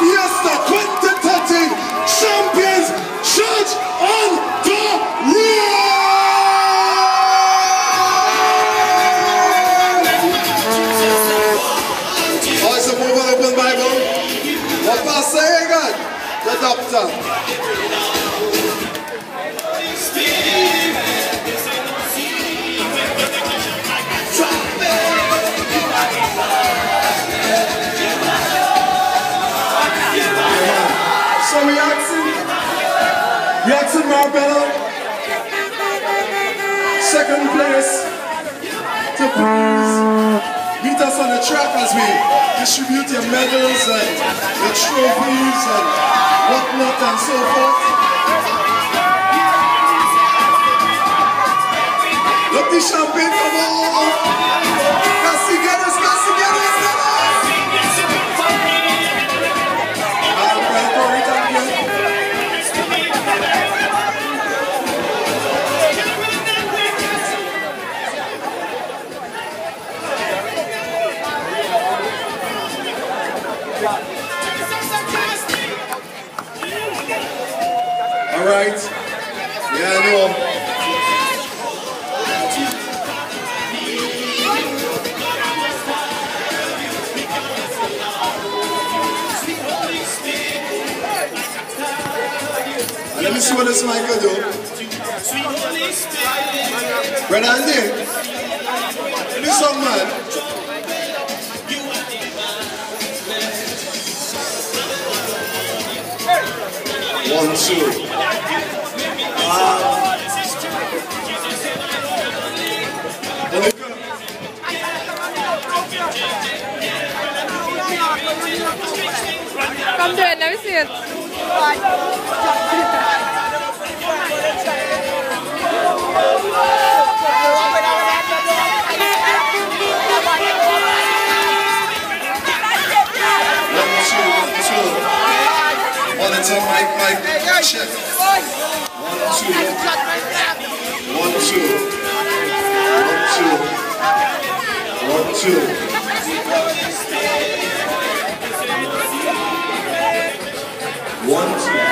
Fiesta 2013 Champions Church on the Rock! Alright, so move on, open Bible. What pastor you got? The doctor. Marbella. Second place to please meet us on the track as we distribute your medals and your trophies and whatnot and so forth. Look the champagne, come on! All right. Yeah, I know. Let me see what this mic can do. Brother Andy, this song, man. One, two. Ah. Let me go. Kom du, let me hands up, Mike, Mike. Check. One, two. One, two. One, two. One, two. One, two. One, two.